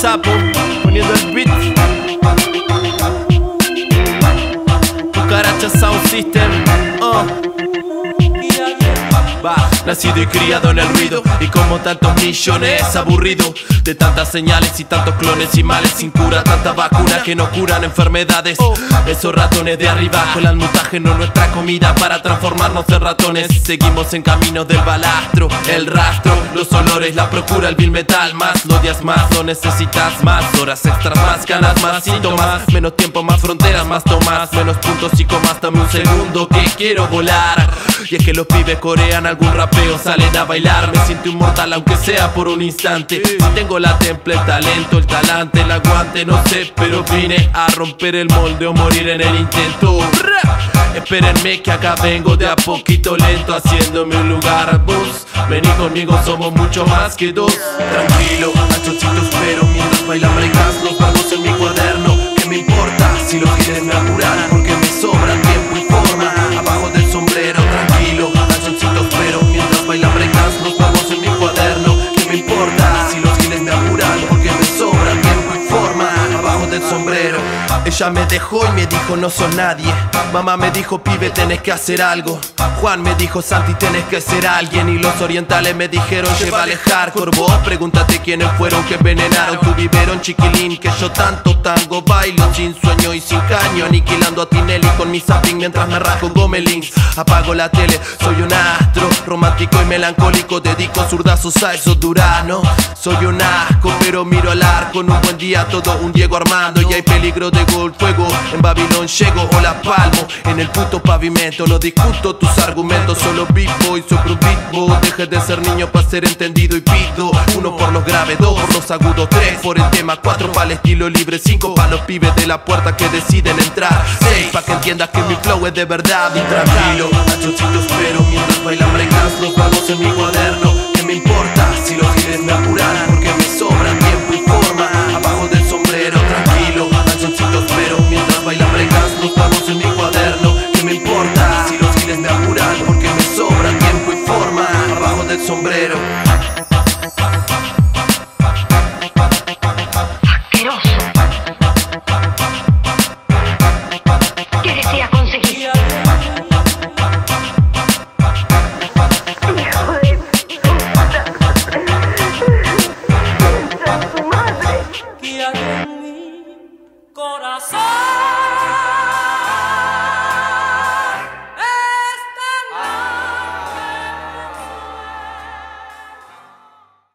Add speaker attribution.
Speaker 1: Sapo poniendo el beat. Cucaracha Sound System. Uh. Nací de criado en el ruido y como tantos millones aburrido de tantas señales y tantos clones y males sin cura, tanta vacuna que no curan enfermedades. Esos ratones de arriba el mutágeno nuestra comida para transformarnos en ratones. Seguimos en camino del balastro, el rastro, los olores, la procura, el bill metal, más lo odias más, lo necesitas más, horas extras más, ganas más, síntomas, menos tiempo, más fronteras, más tomas, menos puntos y comas, dame un segundo que quiero volar. Y es que los pibes corean algún rapeo, salen a bailar, me siento inmortal aunque sea por un instante. Tengo la temple, el talento, el talante, el aguante, no sé, pero vine a romper el molde o morir en el intento. Espérenme que acá vengo de a poquito lento haciéndome un lugar Bus, vení conmigo, somos mucho más que dos Tranquilo, achocitos pero mientras bailan breaks Los vagos en mi cuaderno, ¿qué me importa? Si los giles me apuran porque ella me dejó y me dijo no sos nadie Mamá me dijo pibe tenés que hacer algo Juan me dijo Santi tenés que ser alguien Y los orientales me dijeron llévale hardcore Vos pregúntate quiénes fueron que envenenaron tu vivieron chiquilín Que yo tanto tango bailo sin sueño y sin caño Aniquilando a Tinelli con mi zapping mientras me rasco gomelins Apago la tele, soy un astro Romántico y melancólico dedico zurdazos a esos duranos. Soy un asco pero miro al arco En un buen día todo un Diego Armando Y hay peligro de gol, En Babilón llego o la palmo. En el puto pavimento No discuto tus argumentos Solo vivo y sobre un Deje de ser niño para ser entendido y pido Uno por los graves, dos por los agudos Tres por el tema, cuatro para el estilo libre Cinco para los pibes de la puerta que deciden entrar Seis para que entiendas que mi flow es de verdad Y tranquilo, nachoncitos pero mientras bailan
Speaker 2: corazón.